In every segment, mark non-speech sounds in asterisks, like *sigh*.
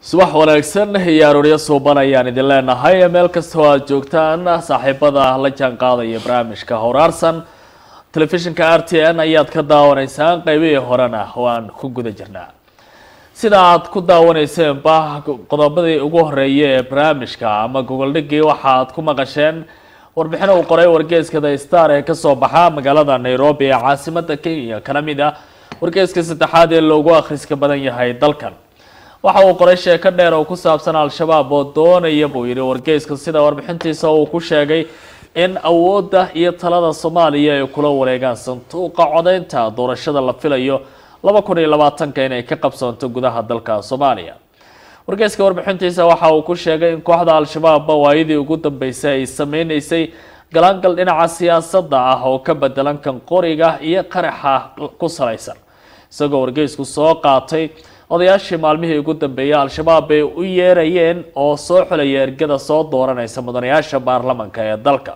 subax wanaagsan iyo arooryo suuban ayaan idin leenahay. Meel kastoo aad joogtaan. Saaxiibada la jaan qaadaya barnaamijka horaarsan. Telefishinka r t n ayaad ka daawanaysaan. Qeybihii horena waan ku guda jirnaa. Sida aad ku daawaneyseenba qodobadii ugu horeeyay ee barnaamijka ama gogoldhigii waxa aad ku maqasheen warbixin uu qoray wargeeska the star ee ka soo baxa magaalada nairobi ee caasimada kenya. Kana mid ah wargeeska saddexaad ee loogu akhriska badan yahay dalkan waxa uu qoray sheeko dheer oo ku saabsan al-shabaab oo doonaya buu yidhi wargeyska sida warbixintiisa uu ku sheegay in awoodda iyo talada soomaaliya ay kula wareegaan sanduuqa codeynta doorashada la filayo laba kun iyo labaatanka inay ka qabsoonto gudaha dalka soomaaliya. Wargeyska warbixintiisa waxa uu ku sheegay in kooxda al-shabaab waayadii ugu dambeysay ay sameyneysay galaangal dhinaca siyaasadda ah oo ka bedelan kan qoriga iyo qaraxa ku salaysan. Isagoo wargeysku soo qaatay odayaashii maalmihii ugu dambeeyay al-shabaab bay u yeerayeen oo soo xulaya ergada soo dooranaysa mudanayaasha baarlamanka ee dalka.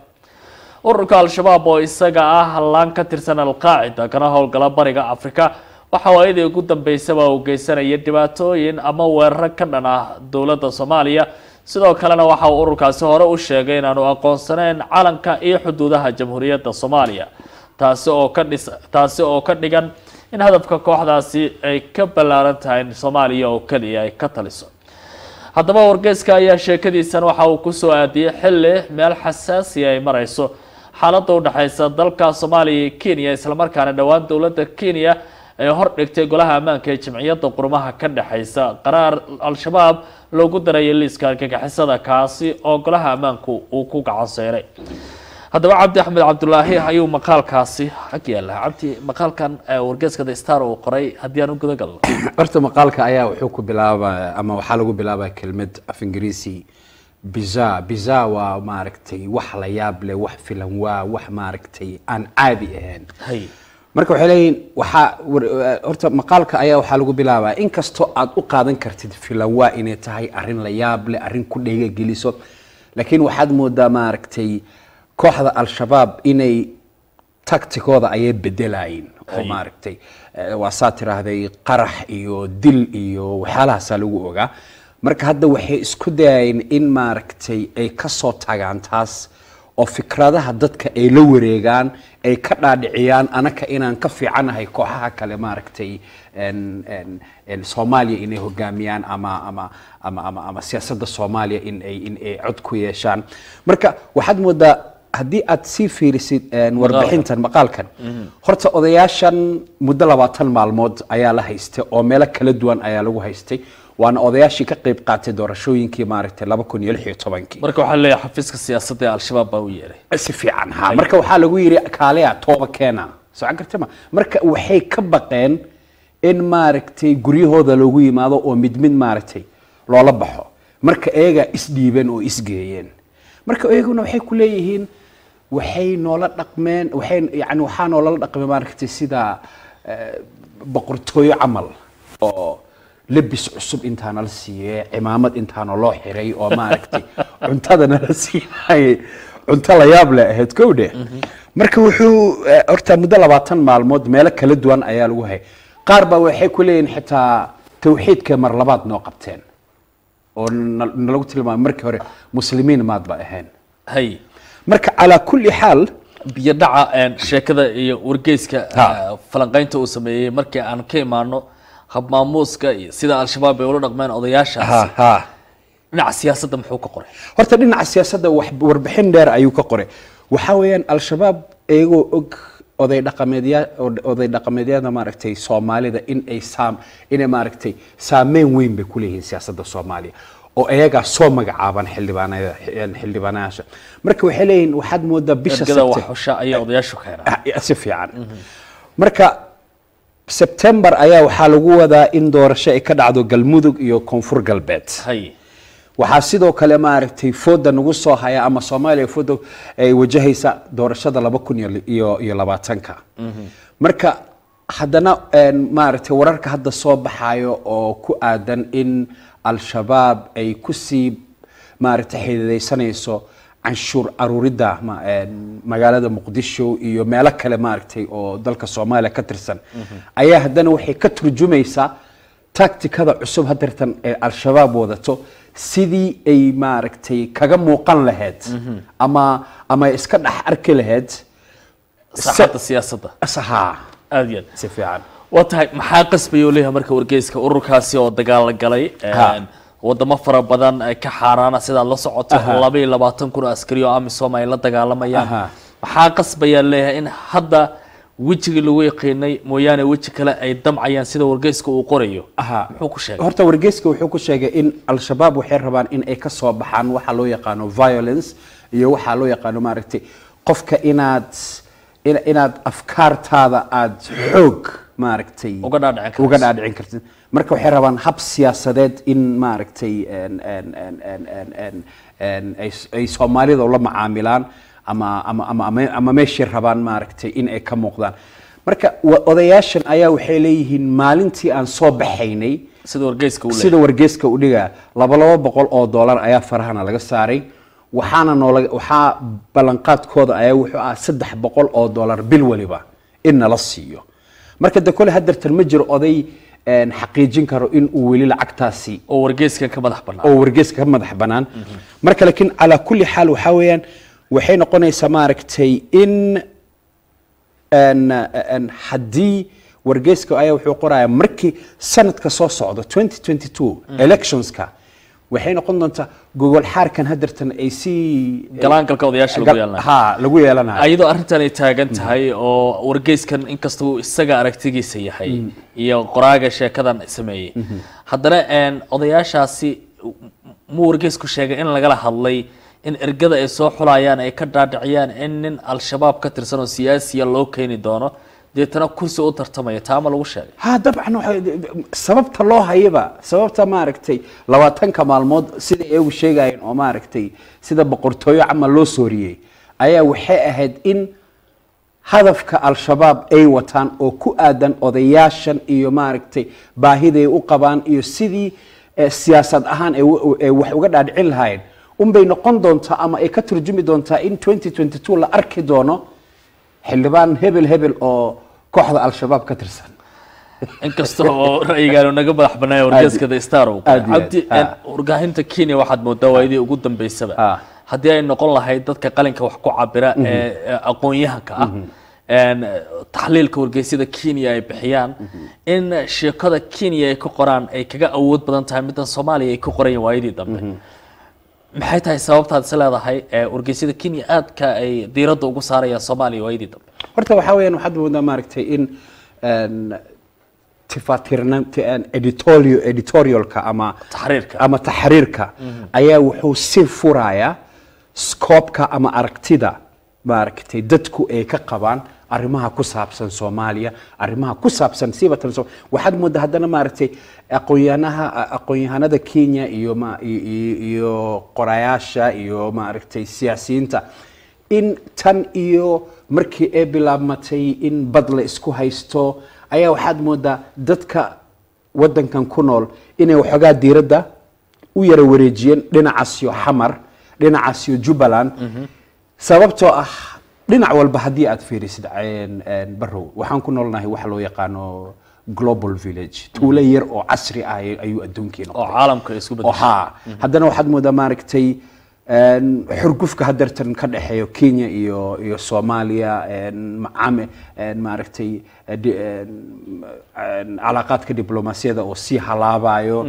Ururka al-shabaab oo isaga ah hallaan ka tirsan al-qaacida kana howlgala bariga afrika waxa waayadii ugu dambeysaba uu geysanaya dhibaatooyin ama weeraro ka dhan ah dowladda soomaaliya. Sidoo kalena waxa uu ururkaasi hore u sheegay inaanu aqoonsaneyn calanka iyo xuduudaha jamhuuriyadda soomaaliya taasi oo ka dhis taasi oo ka dhigan in hadafka kooxdaasi ay ka ballaaran tahay in soomaaliya oo keliya ay ka taliso. Haddaba wargeyska ayaa sheekadiisan waxa uu ku soo aadiyey xilli meel xasaasiya ay mareyso xaaladda u dhexeysa dalka soomaaliya iyo kenya islamarkaana dhowaan dowladda kenya ay hor dhigtay golaha ammaanka ee jamciyadda qurmaha ka dhexeysa qaraar al-shabaab loogu darayay liiska argagixisada kaasi oo golaha ammaanku uu ku gacan seyray haddaba cabdi axmed cabdulaahi ayuu maqaalkaasi ag yaalla cabdi maqaalkan wargeeska the star uu qoray haddii aan u guda galno. *clears throat* Horta maqaalka ayaa wuxuu ku bilaaba ama waxaa lagu bilaabaa kelmad af ingiriisi biza biza waa maaragtay wax la yaab leh wax filan waa wax maaragtay aan caadi ahayn. Hay marka waxay leeyihiin waxaa horta maqaalka ayaa waxaa lagu bilaabaa inkastoo aad u qaadan kartid filan waa inay tahay arrin la yaab leh arrin ku dheega geliso laakiin waxaad moodaa maaragtay kooxda al-shabaab inay tacticooda ayay bedelayin oo maaragtay waa saa tiraahday qarax iyo dil iyo waxyaalahaasaa lagu ogaa. Marka hadda waxay isku dayayeen in maaragtay ay ka soo tagaan taas oo fikradaha dadka ay la wareegaan ay ka dhaadhiciyaan anaka inaan ka fiicanahay kooxaha kale maaragtay soomaaliya inay hogaamiyaan ama ama ama ama ama siyaasadda soomaaliya in ay in ay cod ku yeeshaan. Marka waxaad moodaa haddii aad sii fiirisid warbixintan maqaalkan. horta odayaashan muddo labaatan maalmood ayaa la haystay oo meelo kala duwan ayaa lagu haystay. Waana odayaashii ka qayb qaatay doorashooyinkii maaragtay laba kun iyo lix iyo tobankii. Marka waxaa leeyahay xafiiska siyaasadda ee al-shabaab baa u yeeray. Si fiican ha. Marka waxaa lagu yidhi kaaleya tooba keena socon kartama marka waxay ka baqeen in maaragtay guryahooda loogu yimaado oo mid mid maaragtay loola baxo. Marka iyagaa isdhiibeen oo isgeeyeen marka iyaguna waxay ku leeyihiin waxay noola dhaqmeen waxay yani waxaa noolala dhaqmay maaragtay sida boqortooyo camal oo lebis cusub intaa nala siiyey cimaamad intaana loo xiray oo maaragtay *laughs* cuntada nala siinayay cunto la yaab leh ahayd kowdhe marka wuxuu horta muddo labaatan maalmood meelo kala duwan ayaa lagu hayay. Qaar baa waxay ku leeyihiin xitaa tawxiidka mar labaad noo qabteen oo nalagu tilmaamay markii hore muslimiin maadba ahayn. Hay marka calaa kulli xaal biyo dhaca sheekada iyo wargeyska Ha. falanqeynta uu sameeyey markii aan ka imaano habmaamuuska iyo sida al-shabaab ay ula dhaqmeen odayaashaasi ha dhinaca siyaasadda muxuu ka qoray? Horta dhinaca siyaasadda wax- warbixin dheer ayuu ka qoray. Waxaa weeyaan al-shabaab iyagoo og oday dhaqameedya oday dhaqameedyada maaragtay soomaalida in ay saam inay maaragtay saameyn weyn bay ku leeyihiin siyaasadda soomaaliya oo iyagaa soo magacaaban xildhibaanayaasha. Marka waxay leeyihiin waxaad moodaa bisha ergada wax September- xusha ayaa odayaashu keenaa Ah, fiican. Marka sebtembar ayaa waxaa lagu wadaa in doorasho ay ka dhacdo galmudug iyo koonfur galbeed. Waxaa sidoo kale maaragtay fooda nagu soo haya ama soomaaliya fooda ay wajahaysa doorashada laba kun iyo- labaatanka. Marka haddana maaragtay wararka hadda soo baxayo oo ku aadan in al-shabaab ay ku sii maaragtay xididaysanayso canshuur aruuridda magaalada muqdisho iyo meelo kale maaragtay oo dalka soomaaliya ka tirsan. Ayaa haddana waxay ka turjumaysaa tacticada cusub hadeertan ee al-shabaab wadato sidii ay maaragtay kaga muuqan lahayd ama ama ay iska dhex arki lahayd saaxadda siyaasadda. Haa aada iyo aad. Si fiican. Waa tahay maxaa qasbaya u leeyahay marka wargeyska ururkaasi oo dagaal galay? Wadamo fara badan ka xaaraana sidaad la socoto laba iyo labaatan kun oo askari oo amisom ay la dagaalamayaan. Maxaa qasbayaa leeyahay in hadda wejigii lagu yaqiinay mooyaane weji kale ay damcayaan sida wargeyska uu qorayo? Aha. muxuu ku sheegay? Horta wargeyska wuxuu ku sheegay in al-shabaab waxay rabaan in ay ka soo baxaan waxa loo yaqaano violence iyo waxaa loo yaqaano maaragtay qofka inaad in- inaad afkaartaada aad xoog maaragtay Uga dhaadhicin kartid. marka waxay rabaan hab siyaasadeed in maaragtay ay- soomaalida ula macaamilaan ama ama ama ama- ama meeshay rabaan maaragtay in ay ka muuqdaan. Marka odayaashan ayaa waxay leeyihiin maalintii aan soo baxaynay sida wargeyska u dhigaa laba laba boqol oo dollar ayaa farahana laga saaray waxaana noola waxaa ballanqaadkooda ayaa wuxuu ah saddex boqol oo dollar bil waliba. In nala siiyo. Marka de kole hadeertan ma jiro oday een, xaqiijin karo in uu weli lacagtaasi oo wargeyskan ka madax bannaan oo wargeyska ka madax banaan. Marka laakiin calaa kulli xaal waxaa weeyaan waxay noqonaysaa maaragtay in haddii wargeyska ayaa wuxuu qorayaa markii sanadka soo 2022 electionska waxay noqon doontaa gogol xaarkan hadeertan ay sii galaangalka odayaasha lagu yeelanayo ha lagu yeelanayo iyadoo arrintan ay taagan tahay oo wargeyskan inkasta uu isaga aragtigiisa yahay iyo qoraaga sheekadan sameeyey. Haddana een, odayaashaasi muu wargeysku sheegay in lagala hadlay in ergada ay soo xulayaan ay ka dhaadhiciyaan in nin al-shabaab ka tirsan oo siyaasiya loo keeni doono deetana kursi u tartamaya taama lagu sheegay? Ha dabcan sababta loo hayaba sababta maaragtay labaatanka maalmood sida iyagu sheegayeen oo maaragtay sida boqortooyo camal loo sooriyey ayaa waxay ahayd in hadafka al-shabaab ay wataan oo ku aadan odayaashan iyo maaragtay baahiday u qabaan iyo sidii eh, siyaasad ahaan ay wax uga dhaadhicin lahaayeen. Unbay noqon doontaa ama ay ka turjumi doontaa in 2022 la arki doono xildhibaan hebel hebel oo kooxda al-shabaab ka tirsan. Inkasta oo ra'yigaanu naga madax bannaaya wargeyska the star cabdi wargaahinta kenya waxaad moodaa waayadii ugu dambeysaba Ha. haddii ay noqon lahayd dadka qalinka wax ku cabira ee ee aqoon-yahanka ah een, taxliilka wargeysyada kenya ay bixiyaan in sheekada kenya ay ka qoraan ay kaga awood badan tahay middan soomaaliya ay ka qorayeen waayadii dambe maxay tahay sababtaad is leedahay ee wargeysyada kenya aadka ay diiradda ugu saarayaan soomaaliya waayadii dambe horta waxaa weeyaan waxaad moodaa maaragtay in editorial editorialka ama taxriirka. ama taxriirka ayaa wuxuu si furaya scoobka ama aragtida maaragtay dadku ay ka qabaan arrimaha ku saabsan soomaaliya arrimaha ku saabsan siibatan so waxaad moodaa haddana maaragtay aqoonyahanaha aqoonyahanada kenya iyo iyo- qorayaasha iyo maaragtay siyaasiyiinta in tan iyo markii ay bilaabmatay in bad la isku haysto ayaa waxaad moodaa dadka wadankan ku nool inay waxoogaa diiradda u yara wareejiyeen dhinacaasyo xamar dhinacaasyo jubbaland sababtoo ah dhinac walba haddii aad fiirisid barrow waxaan ku noolnahay waxa loo yaqaano global village. Tuulo yar oo casri ah ay- ayuu adduunkii noqday. Oo caalamka ay isku oo bedeshay haa haddana waxaad moodaa maaragtay xurgufka hadeertan ka dhexeeyo kenya iyo iyo soomaaliya een, maaragtay eh, calaaqaadka diblomaasiyada oo sii halaabayo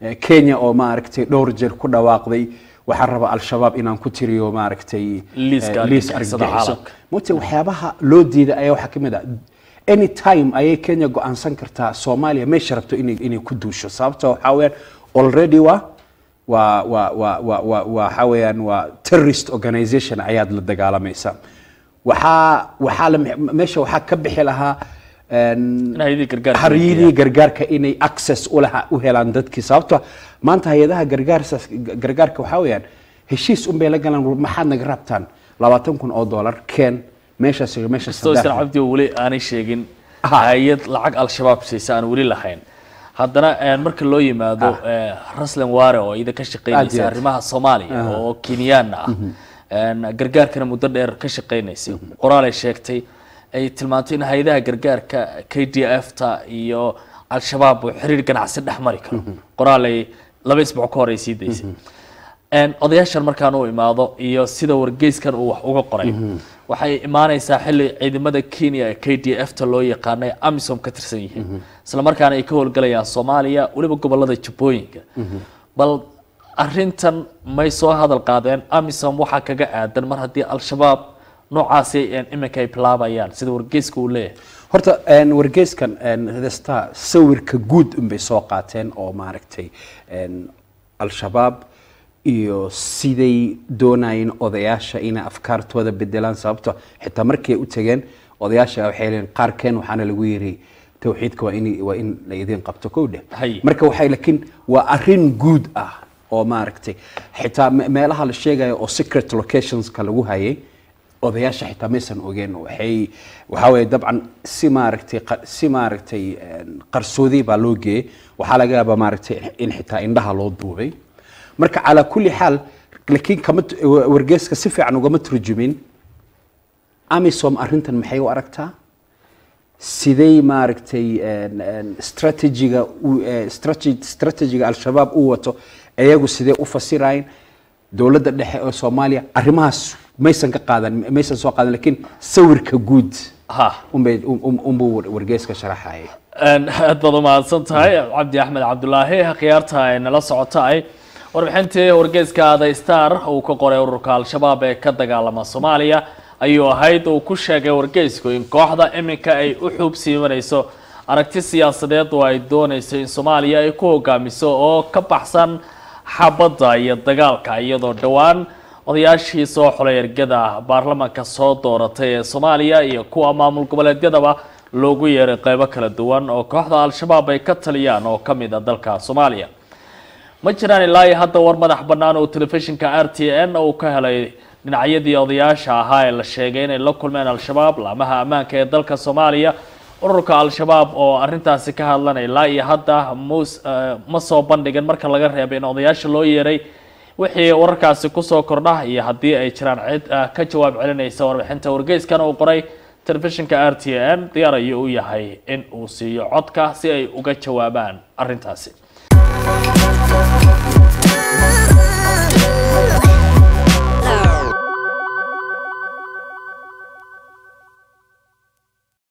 Eh, kenya oo maaragtay dhowr jeer ku dhawaaqday waxaan rabaa al-shabaab inaan ku tiriyo maaragtay eh, liis argagixisada argagixiso mute waxyaabaha loo diiday ayaa waxaa ka mid ah. Any time ayay kenya go'aansan kartaa soomaaliya meesha rabto inay ku duusho. Sababta waxaa weeyaan already waa waa waa waa waa waa waxaa weeyaan waa terrorist organization ayaad la dagaalamaysa waxaa waxaa meesha waxaa ka bixi lahaa haryadii gargaarka inay access u helaan dadkii. Sababto maanta hay'adaha gargaarka waxaa weeyaan heshiis un bay la galaan maxaad naga rabtaan? labaatan kun oo dollar keen meeshaas iyo meeshaas kastoo isna haddaad- cabdi weli aanay sheegin. Hay'ad lacag al-shabaab siisa aan weli lahayn. Haddana een, marka loo yimaado ee, raslan ware oo iyada ka shaqeynaysa arrimaha soomaaliya oo kenyaana ah een, gargaarkana muddo dheer ka shaqeynaysay qoraal ay sheegtay ay tilmaantay in hay'adaha gargaarka k d f ta iyo al-shabaab uu xiriir ganacsi dhex mari karo. Qoraal ay laba isbuuc ka hor ay sii daysay. Een, odayaashan markaan u imaado iyo sida wargeyskan uu wax uga qoray waxay imaaneysaa xili ciidamada kenya k d f ta loo yaqaana ee amisom ka tirsan yihiin. Isla markaana ay ka howlgalayaan soomaaliya weliba gobollada jubbooyinka bal arintan may soo hadal qaadeen amisom waxaa kaga aadan mar haddii al-shabaab noocaasi een, iminka ay bilaabayaan sida wargeyska uu leeyahay horta wargeyskan Star sawirka guud unbay soo qaateen oo maaragtay al-shabaab iyo siday doonayeen odayaasha inay afkaartooda bedelaan sababto xitaa markay u tageen odayaasha waxay leeyihiin qaarkeen waxaana lagu yiri tawxiidka waa in waa in la idin qabto kow dheh Hay. marka waxay laakiin waa arrin guud ah oo maaragtay xitaa me- meelaha la sheegayo oo secret locationska lagu hayay odayaasha xitaa maysan ogeen waxay waxaa weeye dabcan si maaragtay si maaragtay qarsoodi baa loo geeyey. Waxaa laga yaabaa maaragtay in xitaa indhaha loo duubay. Marka calaa kulli xaal laakiin kama wargeeska si fiican ugama turjumin. Amisom arrintan maxay u aragtaa? Sidee maaragtay strategiga strategiga al-shabaab u wato iyagu sidee u fasirayeen dowladda dhexe ee soomaaliya arrimahaas maysan ka qaadan maysan soo qaadan laakiin sawirka guud unbay un- un- unbuu war- wargeeska sharaxayay aad baad umahadsan tahay cabdi axmed cabdulaahi khiyaarta ay nala socotay warbixintii wargeyska the star uu ka qoray ururka al-shabaab ee ka dagaalama soomaaliya ayuu ahayd uu ku sheegay wargeysku in kooxda iminka ay u xuub siimanayso. Aragti siyaasadeed oo ay doonayso in soomaaliya ay ku hogaamiso oo ka baxsan xabadda iyo dagaalka iyadoo dhowaan odayaashii soo xulay ergada baarlamaanka soo dooratay ee soomaaliya iyo kuwa maamul goboleedyadaba loogu yeeray qeybo kala duwan oo kooxda al-shabaab ay ka taliyaan oo ka mid a dalka soomaaliya. Ma jiraan ilaa iyo hadda war madax bannaan oo telefishinka r t n uu ka helay dhinacyadii odayaasha ahaa ee la sheegay inay la kulmeen al-shabaab laamaha ammaanka ee dalka soomaaliya ururka al-shabaab oo arintaasi ka hadlanay ilaa iyo hadda mus eh, ma soo bandhigin marka laga reebay in odayaasha loo yeeray wixii wararkaasi ku soo kordha iyo haddii ay jiraan cid eh, ka jawaab celinaysa warbixinta wargeyskan uu qoray telefishinka r t n diyaar ayuu u yahay in uu siiyo codka si ay uga jawaabaan arintaasi